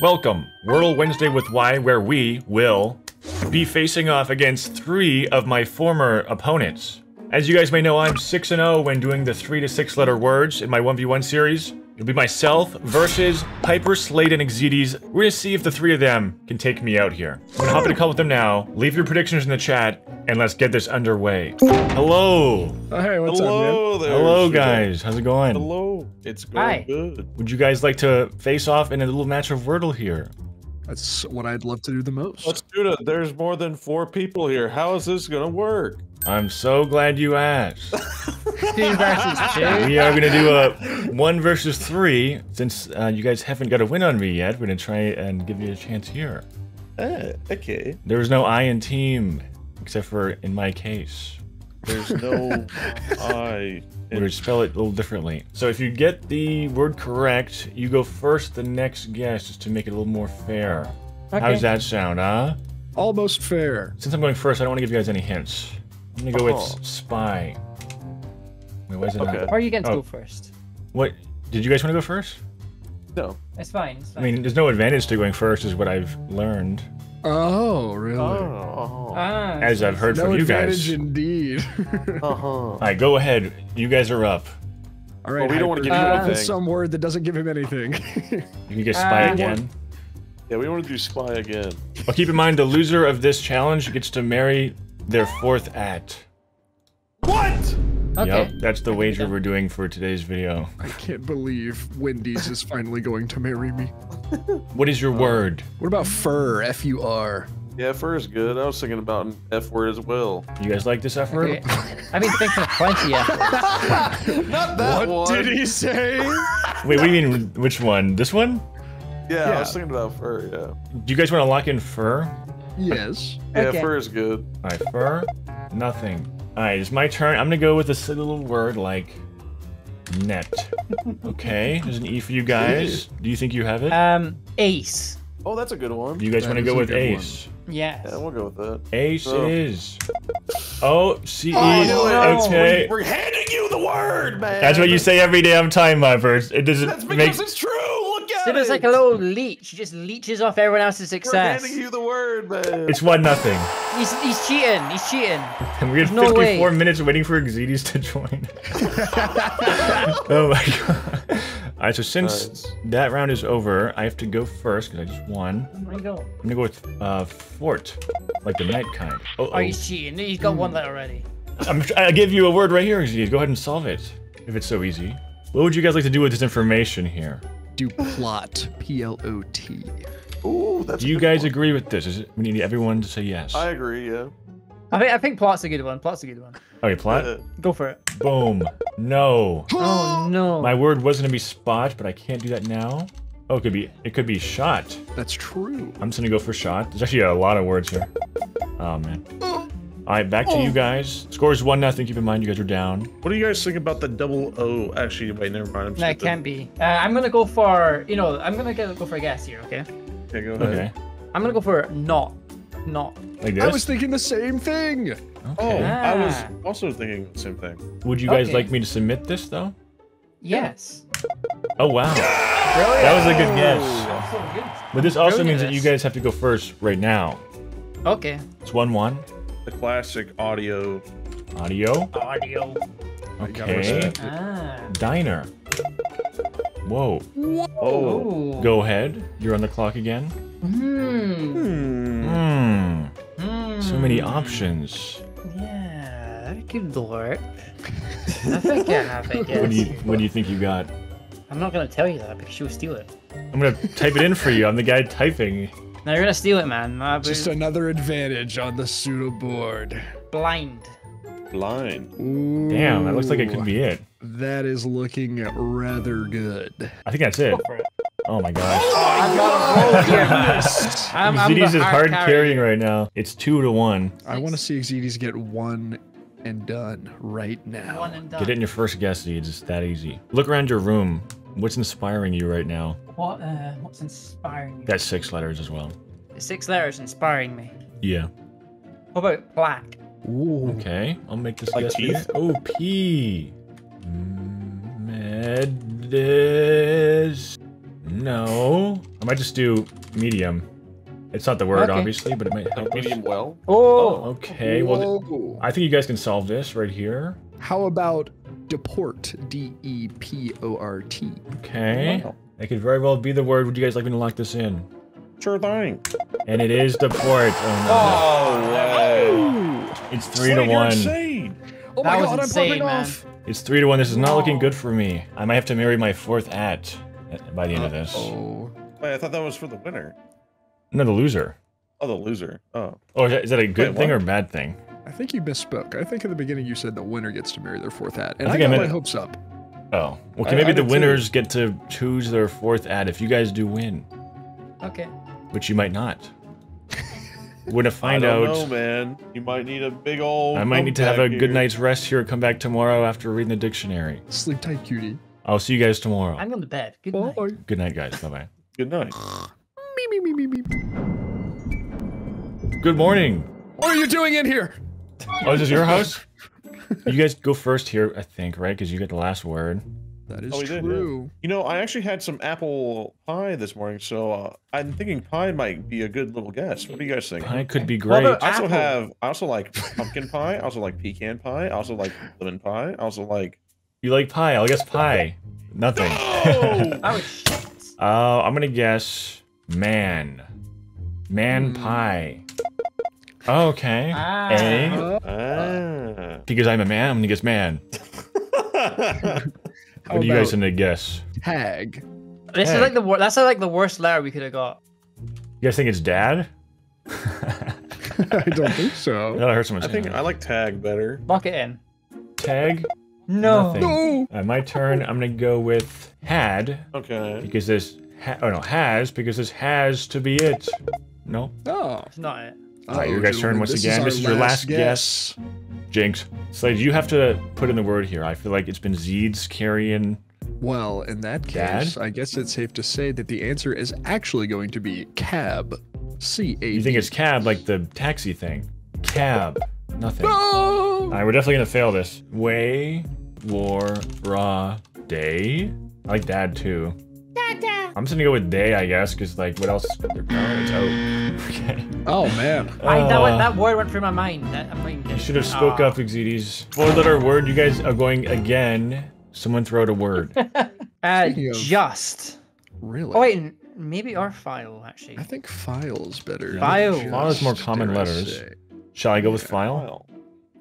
Welcome, Wordle Wednesday with Y, where we will be facing off against three of my former opponents. As you guys may know, I'm 6 0 when doing the 3 to 6 letter words in my 1v1 series. It'll be myself versus Hyper, Slade, and Exides. We're gonna see if the three of them can take me out here. I'm gonna hop in a call with them now, leave your predictions in the chat, and let's get this underway. Hello! Oh, hey, what's up, Hello there. Hello, guys. How's it going? Hello. It's going Hi. good. Would you guys like to face off in a little match of Wordle here? That's what I'd love to do the most. Let's do it. There's more than four people here. How is this gonna work? I'm so glad you asked. Two versus two. we are gonna do a one versus three. Since uh, you guys haven't got a win on me yet, we're gonna try and give you a chance here. Eh, okay. There was no I in team, except for in my case. There's no I. We're gonna spell it a little differently. So if you get the word correct, you go first. The next guess, just to make it a little more fair. How does that sound, huh? Almost fair. Since I'm going first, I don't want to give you guys any hints. I'm gonna go Oh. with spy. Wait, why is it not- Okay. Or you can Oh. go first. What? Did you guys want to go first? No. It's fine. It's I mean, there's no advantage to going first, is what I've learned, Oh, really? Oh. ah, as I've heard no from you advantage guys. indeed. Uh huh. All right, go ahead. You guys are up. All right. Well, we don't wanna Hyper, give you come anything. some word that doesn't give him anything. You can get spy Uh, again. Yeah, we want to do spy again. But keep in mind, the loser of this challenge gets to marry their fourth at. What? Okay. Yep, that's the wager we're doing for today's video. I can't believe Wendy's is finally going to marry me. What is your uh, word? What about fur? F U R. Yeah, fur is good. I was thinking about an F word as well. You guys like this effort? Okay. I've been thinking of plenty. Yeah. Not that What one. did he say? Wait, what do you mean? Which one? This one? Yeah, I was thinking about fur. Yeah. Do you guys want to lock in fur? Yes. Yeah, Okay. fur is good. All right, fur. Nothing. All right, it's my turn. I'm gonna go with a silly little word like net. Okay, there's an E for you guys. Do you think you have it? Um, ace. Oh, that's a good one. Do you guys want to go with good one. ace? Yes. Yeah, we'll go with that. Ace Oh. it is. Oh, CE. no. okay. We're handing you the word, man. That's what you say every damn time, my first. It doesn't That's because make. it's true. Look at So it. it's like a little leech. He just leeches off everyone else's We're success. handing you the word, man. It's one nothing. He's, he's cheating. He's cheating. And we have There's no 54 way. minutes waiting for Exides to join. oh my god. Alright, so since Nice. that round is over, I have to go first because I just won. Oh my god. I'm gonna go with uh, fort, like the night kind. Oh, Oh, he's cheating. He's got one letter already. I'm, I give you a word right here, Exides. Go ahead and solve it, if it's so easy. What would you guys like to do with this information here? Do plot. P L O T. Ooh, that's. Do a you good guys one. agree with this? Is it, we need everyone to say yes. I agree. Yeah. I think I think plot's a good one. Plot's a good one. Okay, plot. Uh, Go for it. Boom. No. Oh no. My word was gonna be spot, but I can't do that now. Oh, it could be. It could be shot. That's true. I'm just gonna go for shot. There's actually a lot of words here. Oh man. All right, back to you guys. Score is one nothing. Keep in mind you guys are down. What do you guys think about the double O? Actually, wait, never mind. I'm No, can't be. Uh, I'm gonna go for you know. I'm gonna go go for a guess here. Okay. Okay, go ahead. Okay. I'm gonna go for not. Not. Like I was thinking the same thing. Oh, Okay. I was Ah. also thinking the same thing. Would you guys okay. like me to submit this though? Yes. Oh wow. That was a good guess. So good. But this also Really means that you guys have to go first right now. Okay. It's one one. The classic audio. Audio. Audio. Okay. Ah. Diner. Whoa. Oh. Oh. Go ahead. You're on the clock again. Hmm. Hmm. Hmm. So many options. Yeah, that could work. I think I have it. What do you What do you think you got? I'm not gonna tell you that because you'll steal it. I'm gonna type it in for you. I'm the guy typing. No, you're gonna steal it, man. Uh, Just another advantage on the pseudo board. blind. Blind. Ooh, Damn, that looks like it could be it. That is looking rather good. I think that's it. Go for it. Oh my gosh. I'm not a roll here. I'm, I'm the is hard carrier. carrying right now. It's two to one. I want to see Exedes get one and done right now. One and done. Get it in your first guess, Zids. It's that easy. Look around your room. What's inspiring you right now? What? Uh, what's inspiring you? That's six letters as well. Six letters inspiring me. Yeah. What about black? Ooh. Okay. I'll make this Like guess. for you. teeth? Oh, P. Medis. No. I might just do medium. It's not the word, Okay. obviously, but it might help us. Medium well. Oh, Okay, well, Whoa. I think you guys can solve this right here. How about deport? D E P O R T. Okay. Wow. It could very well be the word. Would you guys like me to lock this in? Sure thing. And it is deport. Oh, Oh, way. Ooh. no. It's three Slade, to you're one. insane. Oh That my was god, I'm popping man. off. It's three to one. This is not looking good for me. I might have to marry my fourth at at- by the end of this. Oh. Wait, I thought that was for the winner. No, the loser. Oh, the loser. Oh. Oh, is that, is that a good Wait, thing or a bad thing? I think you misspoke. I think in the beginning you said the winner gets to marry their fourth hat. And I I, think I got meant- my hopes up. Oh, okay. I- maybe I the did too. winners get to choose their fourth ad if you guys do win, okay. which you might not. We're gonna find I don't out. know, man. You might need a big old. I might need to have a comeback good night's rest here. Come back tomorrow after reading the dictionary. Sleep tight, cutie. I'll see you guys tomorrow. I'm going to bed. Good night. Good night, guys. Bye bye. Good night. Me, me, me, me, me. Good morning. What are you doing in here? Oh, is this your house? You guys go first here, I think, right? Because you get the last word. That is Oh, we did, yeah. true. You know, I actually had some apple pie this morning, so uh, I'm thinking pie might be a good little guess. What do you guys think? Pie could be What great. about- I also Apple. have. I also like pumpkin pie. I also like pecan pie. I also like lemon pie. I also like. You like pie? I'll guess pie. Nothing. Oh! Oh, shit. Uh, I'm gonna guess man. Man Hmm. pie. Oh, okay. Ah. A. Uh, ah. Because I'm a man, I'm gonna guess man. how What do you guys about gonna guess? tag? This Hey. is like the wor- that's like the worst letter we could have got. You guys think it's dad? I don't think so. I heard someone I think that. I like tag better. Lock it in. tag. No. Nothing. No. Uh, my turn. I'm gonna go with had Okay. because this. Ha- oh no, has because this has to be it. No, Oh. It's not it. All right, your oh, guys' turn once this again. This is your last guess. Jinx. Slade, you have to put in the word here. I feel like it's been Zeed's carrying. Well, in that Dad? case, I guess it's safe to say that the answer is actually going to be cab. C A. You think it's cab, like the taxi thing? Cab. Nothing. Oh! All right, we're definitely gonna fail this. Way, war, raw, day. I like dad too. I'm just gonna go with day, I guess, because like, what else? Oh, it's out. Okay. Oh man. I, that, Uh, went, that word went through my mind. That, I'm like, You should have spoke Ah. up, Exedes. Four-letter word. You guys are going again. Someone throw out a word. Uh, just. Really? Oh wait, n- maybe our file actually. I think file's better. File. just, File is more common letters. say. Shall I go with Yeah. file?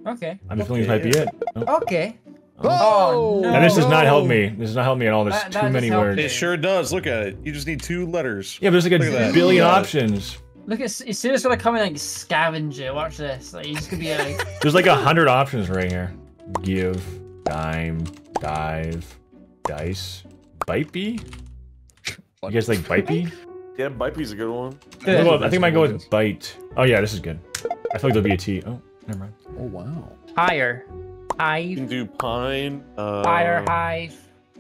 Okay. I'm just feeling Okay, this might be it. Oh. Okay. Oh, oh, no. Now this does not help me. This does not help me at all. There's That- that too just many words. it sure does. Look at it. You just need two letters. Yeah, but there's like a billion You got it. options. Look at it. it's serious gonna come in like scavenger. Watch this. Like he's gonna be like There's like a hundred options right here. Give, dime, dive, dice, bitey. You guys like bitey? Yeah, Bipe's a good one. Good. Well, I think I might go with bite. Oh yeah, this is good. I feel like there'll be a T. Oh, never mind. Oh wow. higher, You can do pine. Uh, fire, hive,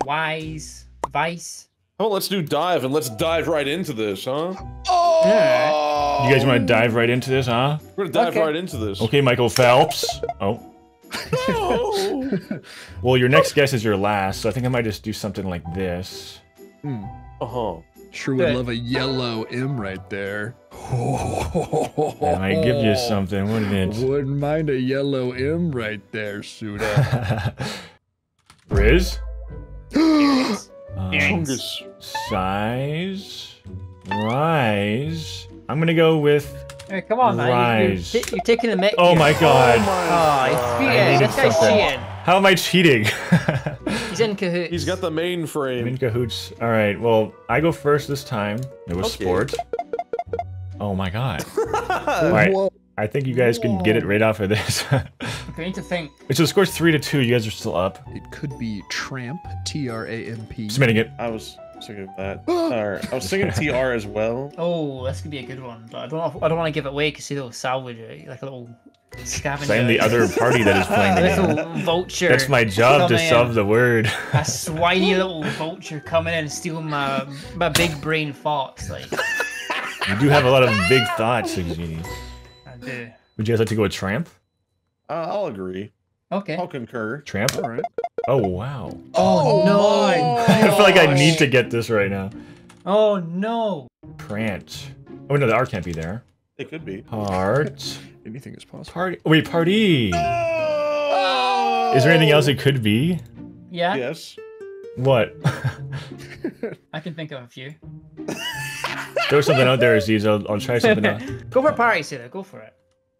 wise, vice. Oh, let's do dive and let's dive right into this, huh? Oh. You guys want to dive right into this, huh? We're gonna dive Okay. right into this. Okay, Michael Phelps. Oh. No! Well, your next guess is your last, so I think I might just do something like this. Hmm. uh huh. Sure would Good. love a yellow M right there. I might give you something, wouldn't it? Wouldn't mind a yellow M right there, Suda. Riz? Yes. Um, size? Rise? I'm gonna go with. Hey, come on, man. You- Rise. You're, you're taking the mic. Oh here. my god. Oh, he's I cheating. needed This guy's cheating. How am I cheating? He's in cahoots. He's got the I'm mainframe. in cahoots. Alright, well, I go first this time. It was Okay. sport. Oh my god. Alright, I think you guys can get it right off of this. We need to think. so the score's 3 to 2. You guys are still up. It could be tramp, T R A M P. Submitting it. I was thinking of that. Or, I was thinking TR as well. Oh, this could be a good one, but I don't. I don't want to give it away because he'll salvage it like a little scavenger. So I'm the other party that is playing a the game. little vulture. That's my job to coming in. solve the word. A swiny little vulture coming in and stealing my my big brain thoughts. Like You do have a lot of big thoughts, Ziggy. I do. Would you guys like to go with Tramp? Uh, I'll agree. Okay. I'll concur. Tramp? All right. Oh, wow. Oh, no! I feel like I need to get this right now. Oh no! Prant. Oh no, the R can't be there. It could be. Part. Anything is possible. Party. Wait, party. Oh! Is there anything else it could be? Yeah, Yes. What? I can think of a few. Throw something out there, Aziz. I'll, I'll try something out. go for a party, Suda. Go for it.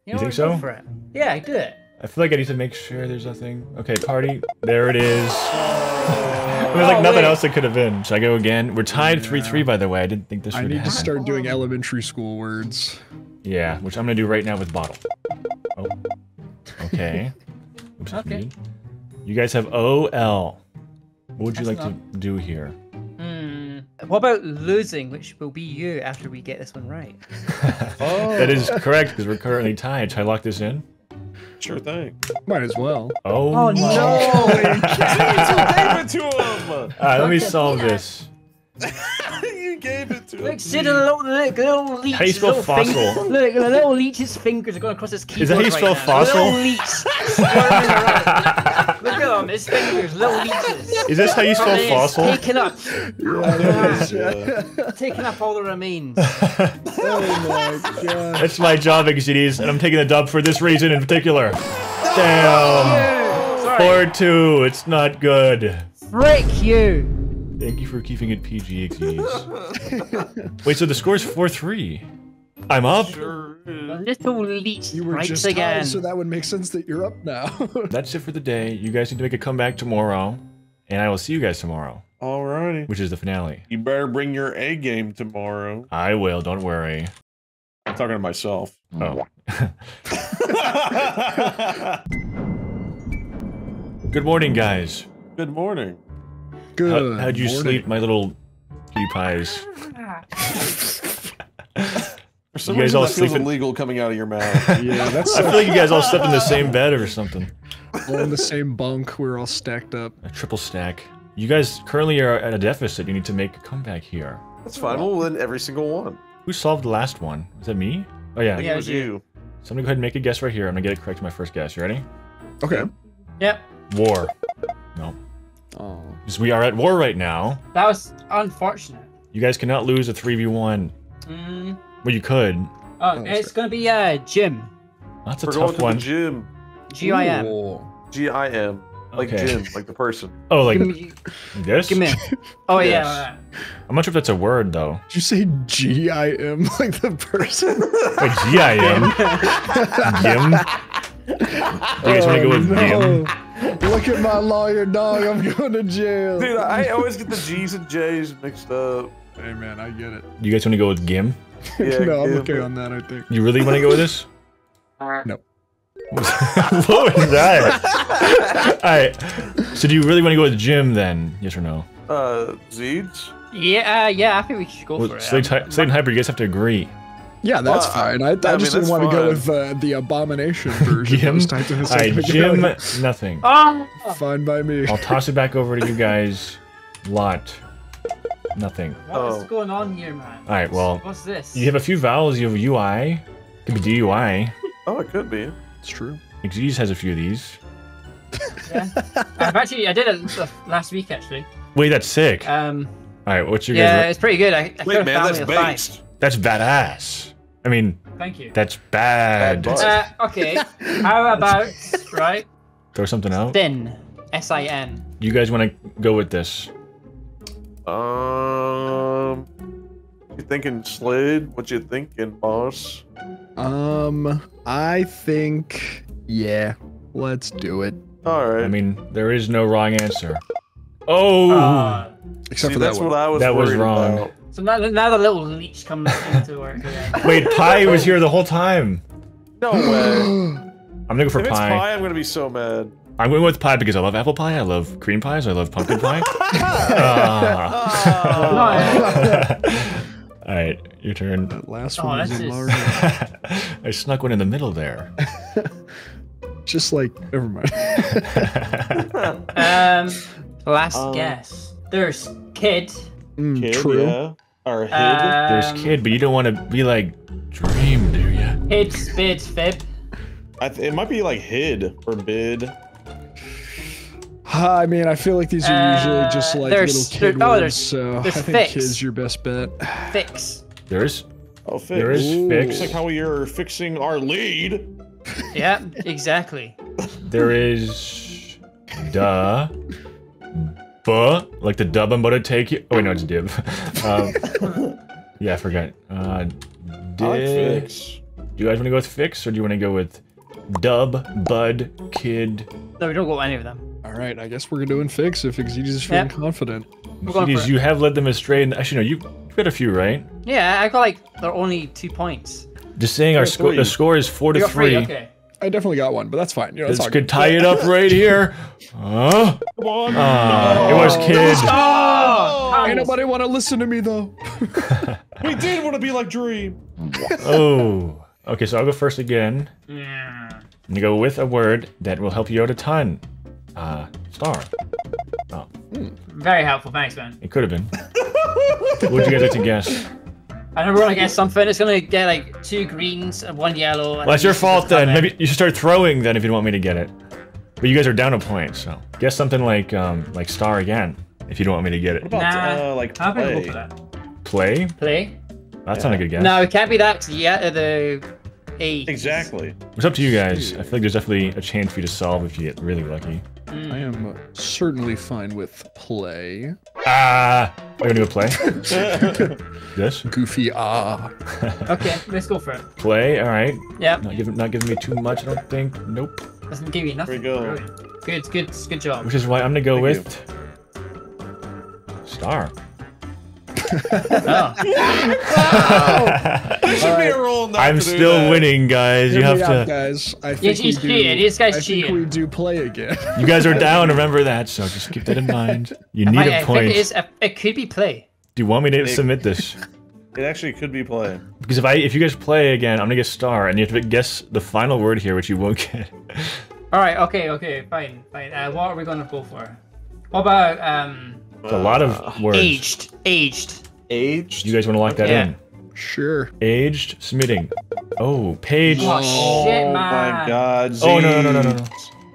You know think what? Go so? for it. Yeah, do it. I feel like I need to make sure there's nothing. Okay, party. There it is. There's like Oh, nothing wait. else that could have been. Should I go again? We're tied 3-3, by the way. I didn't think this would be. I need to start doing elementary school words. Yeah, which I'm gonna do right now with bottle. Oh. Okay. Oops, Okay. muted. You guys have OL. What would you That's like to do here? What about losing, which will be you after we get this one right? Oh, That is correct because we're currently tied. Should I lock this in? sure thing. Might as well. Oh, Oh, no. you gave it to him. All right, let me solve this. you gave it to him. Look, Sid, a little, look, a little leech. How do you spell little finger- fossil? Look, the little leech's fingers are going across his keyboard Is that how you right spell now. fossil? Little leech squirming around. Look at him, his fingers, little leeches. Is this how you spell And fossil? Taking up, Yeah. taking up all the remains. Oh my god. That's my job, Exceeds, and I'm taking the dub for this reason in particular. Damn. Sorry. 4-2. It's not good. Frick you. Thank you for keeping it PG, Exceeds. Wait, so the score's 4-3. I'm up. Sure little leech You were strikes just again. tied, so that would make sense that you're up now. That's it for the day. You guys need to make a comeback tomorrow, and I will see you guys tomorrow, Alrighty. which is the finale. You better bring your A game tomorrow. I will. Don't worry. I'm talking to myself. Oh. Good morning, guys. Good morning. Good. How, how'd you morning. sleep, my little cutie pies? For some You guys reason, all that feels sleeping- illegal coming out of your mouth. Yeah, that's I feel like you guys all slept in the same bed or something. all in the same bunk. We're all stacked up. A triple stack. You guys currently are at a deficit. You need to make a comeback here. That's fine. We'll win every single one. Who solved the last one? Was that me? Oh I yeah. think Yeah, it was you. you. Somebody go ahead and make a guess right here. I'm gonna get it correct to my first guess. You ready? Okay. Yep, War. No. Oh. Because we are at war right now. that was unfortunate. You guys cannot lose a 3v1. Mm. Well, you could. Oh, that's it's gonna be uh, Jim. That's a We're going tough to one. the gym. G I M. G I M. Like Okay. Jim, like the person. Oh, like Give me, this? give me. Oh Yes. yeah. I'm not sure if that's a word though. Did you say G I M like the person? Like G I M. Gim. Do you guys want to go with Oh, Gim? no. Look at my lawyer dog. I'm going to jail. Dude, I always get the G's and J's mixed up. Hey man, I get it. Do you guys want to go with Gim? Yeah, no, I'm Gim. okay on that. I think. You really want to go with this? No. what was that? Alright. So do you really want to go with Jim then? Yes or no? Uh, Zeeds? Yeah, uh, yeah. I think we should go Well, for it. Slade, Slade and Hyper, you guys have to agree. Yeah, that's Well, fine. I, I, I mean, just didn't that's want to go with uh, the abomination version. that Gim? was typed in a second Alright. Jim, nothing. Oh, Fine by me. I'll toss it back over to you guys. Lot. Nothing. what is Oh. going on here, man? Alright, well, What's this? you have a few vowels. You have UI. Could be DUI. Oh, it could be. It's true. Xyz has a few of these. Yeah. I've actually, I did it last week actually. Wait, that's sick. Um, Alright, what's your yeah, guys? it's pretty good. I, I Wait, man, that's family five. based. That's badass. I mean, Thank you. that's bad. Bad. Uh, okay. How about right? Throw something out. Sin. S I N. You guys want to go with this? Um, you thinking Slade? What you thinking, boss? Um, I think, yeah, let's do it. All right. I mean, there is no wrong answer. Oh, Uh, Except See, for that that's one. what I was. That was wrong. About. so now, now the little leech comes into work again. wait, pie was here the whole time. No way. I'm gonna for if it's pie. pie, I'm gonna be so mad. I'm going with pie because I love apple pie. I love cream pies. I love pumpkin pie. Ah. All right, your turn. that last Oh, one was that's just- large. I snuck one in the middle there. Just like, never mind. Um, last Um, guess. There's kid. Mm, Kid, true. yeah. Or hid. Um, There's kid, but you don't want to be like dream, do ya? Kid, spid, fib. I th- it might be like hid or bid. I mean, I feel like these are usually just Uh, like there's- little kid there- oh, words, there's- so there's I think fix. kid's your best bet. Fix. There's Oh, fix. there is Ooh. fix. Looks like how you're fixing our lead. Yeah, exactly. There is duh. Buh, like the dub I'm about to take you. Oh wait, no, it's dib. um, yeah, I forgot. Uh, I fix. do you guys want to go with fix or do you want to go with dub, bud, kid? No, we don't go with any of them. All right, I guess we're doing fix if Exeges is feeling Yep. confident. We're going for Jeez, it. you have led them astray. And actually, no, you you've got a few, right? Yeah, I got like they're only two points. Just saying, our score. The score is four to You got three. three. Okay. I definitely got one, but that's fine. You know, This could tie it up right here. Huh? Come on. Ah, it was kid. Oh, Ain't nobody want to listen to me though. we did want to be like Dream. Oh. Okay, so I'll go first again. Yeah. I'm gonna go with a word that will help you out a ton. Uh, star. Oh, Very helpful. Thanks, man. it could have been. what would you guys like to guess? I don't want to guess something. It's gonna get like two greens and one yellow. Well, that's your fault then. Maybe you should start throwing then if you don't want me to get it. But you guys are down a point, so guess something like um like star again if you don't want me to get it. What it. about Nah, uh, like I'm gonna go play? for that. Play? Play. That's not a good guess. No, it can't be that. Yeah, uh, the eight. Exactly. It's up to you guys. I feel like there's definitely a chance for you to solve if you get really lucky. I am certainly fine with play. Ah! Are you gonna go play? yes? Goofy ah. Okay, let's go for it. Play, alright. Yeah. Not giving not giving me too much, I don't think. Nope. Doesn't give you nothing. There we go. Brilliant. Good, good, good job. Which is why I'm gonna go Thank with Star. Oh. There should be a rule not I'm still that. winning, guys. You have out, to guys. I Yeah, think he's we do, cheating. This guy's I think cheating. we do play again. You guys are down, remember that, so just keep that in mind. You need I, a I point. think it is. It could be play. Do you want me to submit this? It actually could be play. Because if I if you guys play again, I'm gonna get star, and you have to guess the final word here, which you won't get. All right. Okay. Okay. Fine. Fine. Uh, what are we gonna go for? What about um It's a lot of words. aged? Aged. Aged. You guys want to lock that in? Sure. Aged submitting. Oh, page. Oh, shit, oh man. my god. Oh no no no no no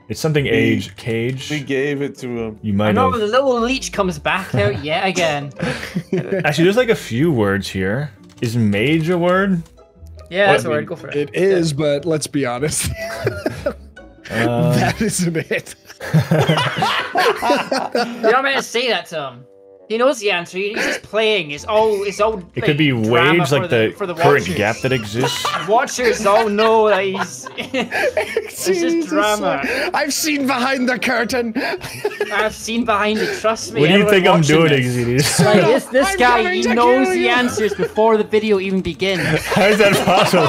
It's something age cage. We gave it to him. You might I might know have. the little leech comes back out yet again. Actually, there's like a few words here. Is mage a word? Yeah, that's What? a word. Go for it. It is, but let's be honest. Uh, that isn't it. You're not meant to say that to him. He knows the answer. He's just playing. It's all. It's all. it could be wage, like the, for the current watchers. gap that exists. Watchers all know that he's. it's just drama. son. I've seen behind the curtain. I've seen behind it. Trust me. What do you think I'm doing, this. Exedius? Like this, this guy, he knows the you. answers before the video even begins. How is that possible?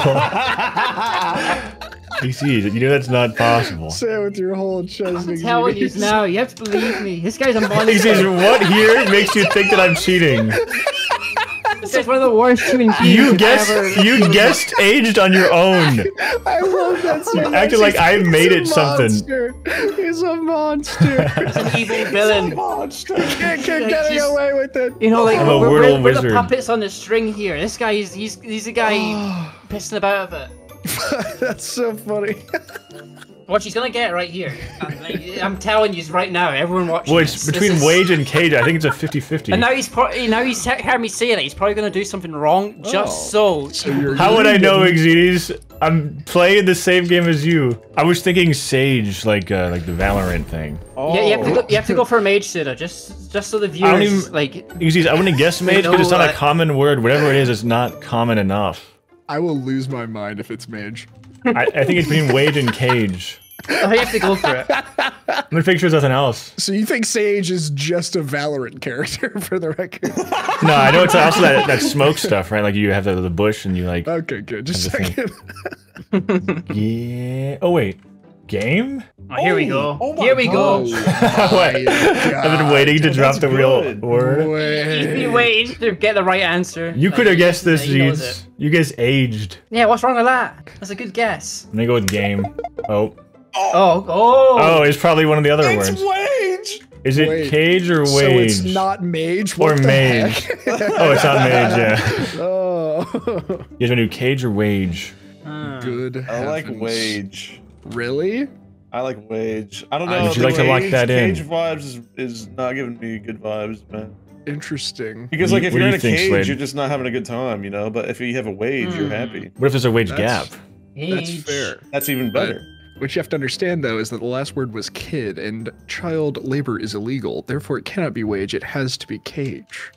You see, you know that's not possible. Say it with your whole chest. I'm telling you Exeges. now. You have to believe me. This guy's a He says, monster. what here makes you think that I'm cheating? This is one of the worst human beings You I've guessed, ever. you guessed aged on your own. I love that so much. acting like I made a it something. monster. He's a monster. He's an evil villain. Monster. Can't keep Like, getting just- away with it. You know, like I'm we're, Wordle we're, we're the puppets on the string here. This guy is he's he's a guy pissing about a bit. That's so funny. Watch, he's gonna get right here. I'm, like, I'm telling you right now, everyone watching. Well, it's this between is- wage and cage. I think it's a 50-50. And now he's pro- now he's he- heard me say that he's probably gonna do something wrong just so. So How would I know, getting- Exedes? I'm playing the same game as you. I was thinking Sage, like uh, like the Valorant thing. Oh. Yeah, you have to go, you have to go for a mage Suda, just just so the don't viewers even- like. Exedes, I wouldn't guess mage because it's know not a common word. Whatever it is, it's not common enough. I will lose my mind if it's mage. I, I think it's between wage and cage. Oh, you have to go for it. I'm gonna make sure there's nothing else. So you think Sage is just a Valorant character for the record? No, I know it's also that, that smoke stuff, right? Like you have the, the bush and you like, Okay, good. Just a second. yeah. Oh wait, game? Oh, here we go. Oh, oh here we Oh, go. Wait, I've been waiting to drop the real good. word. He's been Wait. waiting to get the right answer. You Like, could have guessed this, he knows Zeeds. it. You guys aged. Yeah, what's wrong with that? That's a good guess. I'm gonna go with game. Oh. Oh, oh. Oh, it's probably one of the other It's words. wage. Is it Wait. cage or wage? So wage? it's not mage Or what the mage. Oh, it's not mage, yeah. oh, You guys wanna do cage or wage? Good. I like wage. Really? I like wage. I don't Uh, know. would you the like to lock Cage- that in? Cage vibes is, is not giving me good vibes, man. Interesting. Because like if you- you're in what a do you think, cage, Slade? you're just not having a good time, you know. But if you have a wage, you're Hmm. happy. What if there's a wage That's- gap? That's fair. That's even But- better. What you have to understand, though, is that the last word was kid, and child labor is illegal. Therefore, it cannot be wage. It has to be cage.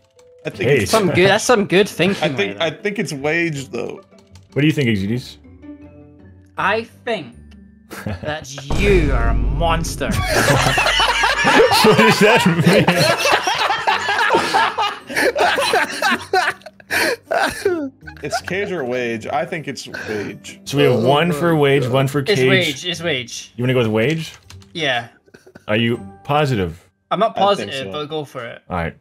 I think Cage. it's, Some good. That's some good thinking. I think there. I think it's wage though. What do you think, Exedes? I think that you are a monster. what does that mean? It's cage or wage. I think it's wage. So we have one for wage, one for cage. It's cage. wage. It's wage. You want to go with wage? Yeah. Are you positive? I'm not positive, so. but go for it. All right.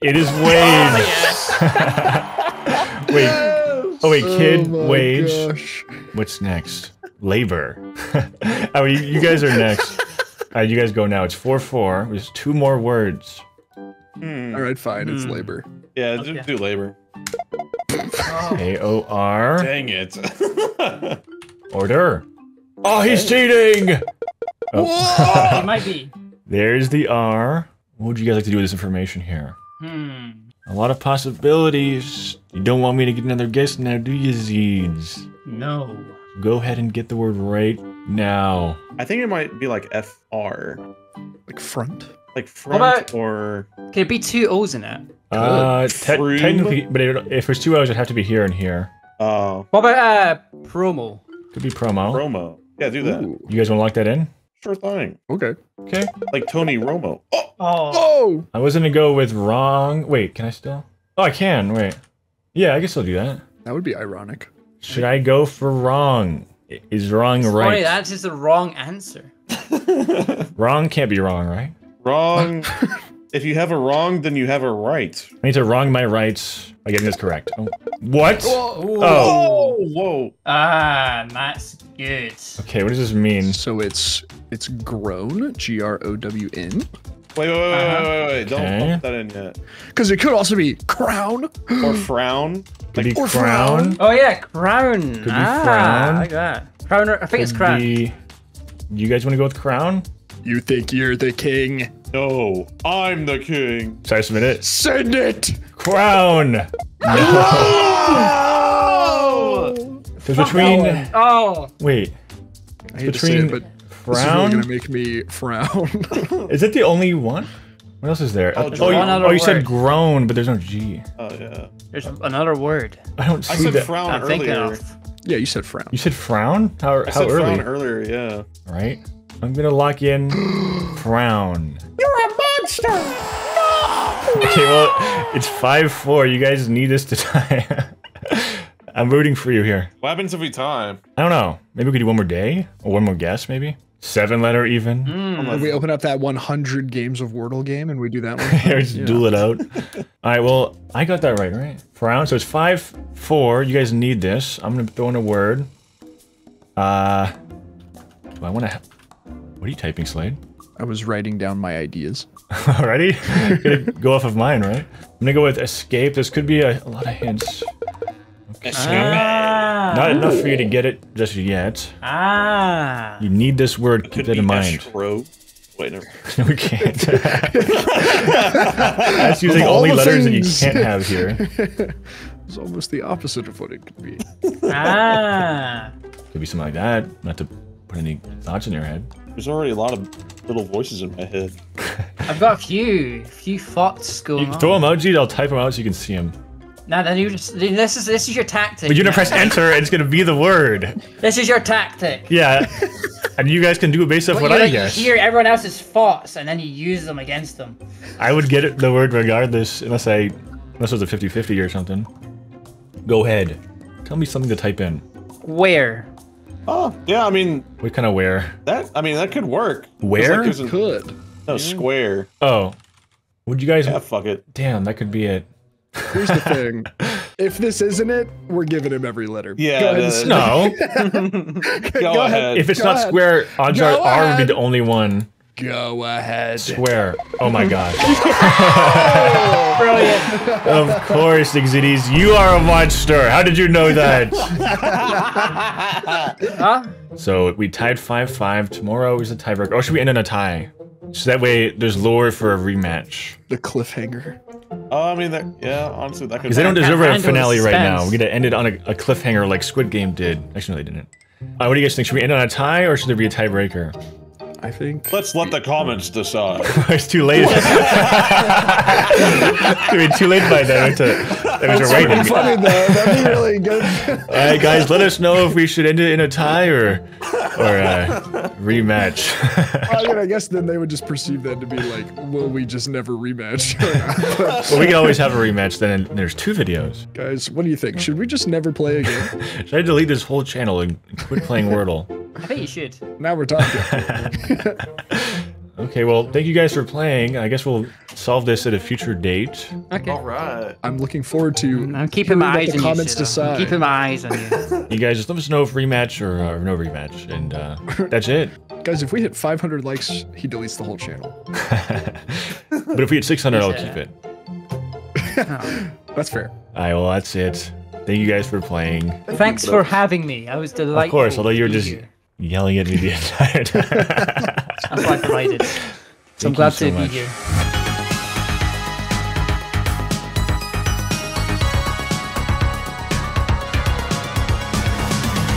It is Oh, wage. yes. wait. Oh wait, oh kid, Oh wage. gosh. What's next? Labor. oh, you, you guys are next. All right, you guys go now. It's four four. There's two more words. Hmm. All right, fine. It's Hmm. labor. Yeah, Okay. do labor. Oh. A O R. Dang it. Order. Oh, he's cheating. Oh. He might be. There's the R. What would you guys like to do with this information here? Hmm. A lot of possibilities. You don't want me to get another guess now, do you, Zeeds? No. Go ahead and get the word right now. I think it might be like FR. Like front. Like front about- or Can it be two O's in it? Uh, te- Froom. technically, but it, if it's two O's, it'd have to be here and here. uh What about uh promo? Could be promo. Promo. Yeah, do that. Ooh, You guys want to lock that in? Sure thing. okay. Okay. Like Tony Romo. Oh, Oh. Oh! I was gonna go with wrong. Wait, can I still? Oh, I can. Wait. Yeah, I can still do that. That would be ironic. Should I go for wrong? Is wrong Sorry, right? that's just the wrong answer. Wrong can't be wrong, right? wrong. if you have a wrong, then you have a right. I need to wrong my rights by getting this correct. Oh. What? Ooh. Oh. Whoa. Ah, that's good. Okay, what does this mean? So it's it's grown, G R O W N. Wait, wait, wait, wait, Uh-huh. wait, wait, wait. Don't, Okay. don't put that in yet. Because it could also be crown. Or frown. Could be or crown. Oh yeah, crown. Could be ah, crown. I like that. Crown. I think it's crown. be- You guys want to go with crown? You think you're the king? No, I'm the king. Should I submit it? Send it. Crown. Oh! There's between. Oh, Wait. I hate to say Between it, but this is really gonna make me frown. Is it the only one? What else is there? Oh, Oh, oh, you, oh, you said groan, but there's no G. Oh yeah. there's another word. I don't I see said that. frown I'm thinking earlier. of. yeah, you said frown. You said frown? How, I how said early? frown earlier. Yeah. right? I'm gonna lock in frown. You're a monster. Okay, well, it's 5 4. You guys need this to tie. I'm rooting for you here. What happens if we tie? I don't know. Maybe we could do one more day? Or one more guess, maybe? Seven letter even? Mm. We open up that 100 games of Wordle game and we do that one. Here, just duel it out. All right, well, I got that right, right? Frown. So it's 5 4. You guys need this. I'm gonna throw in a word. Uh. Do I wanna. What are you typing, Slade? I was writing down my ideas. Already? gonna go off of mine, right? I'm gonna go with escape. This could be a, a lot of hints. Ah. Not enough for you to get it just yet. Ah. You need this word. Keep that in mind. Escrow. Wait. No, we can't. That's using all only the letters that you can't have here. It's almost the opposite of what it could be. Ah. Could be something like that. Not to put any thoughts in your head. There's already a lot of little voices in my head. I've got a few, few thoughts going You on. throw emojis, I'll type them out so you can see them. Now then, you just this is this is your tactic. But you're gonna press enter, and it's gonna be the word. This is your tactic. Yeah, and you guys can do it based off What what I like, guess. you hear everyone else's thoughts and then you use them against them. I would get it, the word regardless, unless I, unless it was a 50-50 or something. Go ahead. Tell me something to type in. Where? Oh, yeah. I mean, What kind of where? that. I mean, that could work. Where? Like, there's a- Could. no square. Oh, would you guys? Yeah, fuck it. Damn, that could be it. Here's the thing. if this isn't it, we're giving him every letter. Yeah, Go ahead. No, Go, ahead. if it's Go not ahead. square, odds Go are R would be the only one. Go ahead. Swear. Oh my gosh. Brilliant. of course, Exidis, you are a monster. How did you know that? Huh? so we tied 5-5. Tomorrow is a tiebreaker. Or should we end in a tie? So that way there's lore for a rematch. The cliffhanger. Oh, I mean, that, yeah, honestly, that could. Because they don't deserve a finale right now. We're gonna end it on a, a cliffhanger like Squid Game did. Actually, no, they didn't. Uh, what do you guys think? Should we end on a tie or should there be a tiebreaker? I think. Let's let the comments decide. it's too late. I mean, too late by then. To, that was a rating. Funny though. That'd be really good. All right, guys, let us know if we should end it in a tie or or uh, rematch. I mean, I guess then they would just perceive that to be like, will we just never rematch? or not? But, well, we can always have a rematch then. And there's two videos. guys, what do you think? Should we just never play again? Should I delete this whole channel and quit playing Wordle? I think you should. Now we're talking. Okay, well, thank you guys for playing. I guess we'll solve this at a future date. Okay. All right. I'm looking forward to. I'm keeping my eyes the on comments you. Suda. decide. I'm keeping my eyes on you. You guys just let us know if rematch or, uh, no rematch, and uh, that's it. Guys, if we hit 500 likes, he deletes the whole channel. But if we hit 600, I'll keep it. Oh. That's fair. All right, well, that's it. Thank you guys for playing. Thanks for having me. I was delighted. Of course, although you're just here. Yelling at me the entire time. That's why I provided. So I'm Thank you glad so to be much. here.